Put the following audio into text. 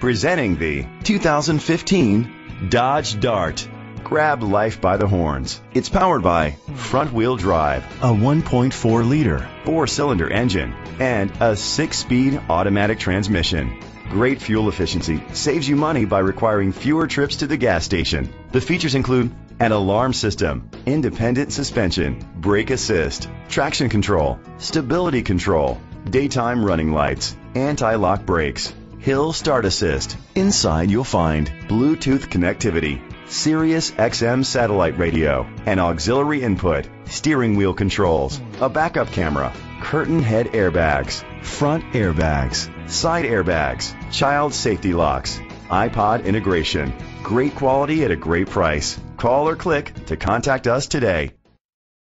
Presenting the 2015 Dodge Dart. Grab life by the horns. It's powered by front wheel drive, a 1.4 liter four cylinder engine, and a six speed automatic transmission. Great fuel efficiency saves you money by requiring fewer trips to the gas station. The features include an alarm system, independent suspension, brake assist, traction control, stability control, daytime running lights, anti-lock brakes, hill start assist. Inside you'll find Bluetooth connectivity, Sirius XM satellite radio, an auxiliary input, steering wheel controls, a backup camera, curtain head airbags, front airbags, side airbags, child safety locks, iPod integration. Great quality at a great price. Call or click to contact us today.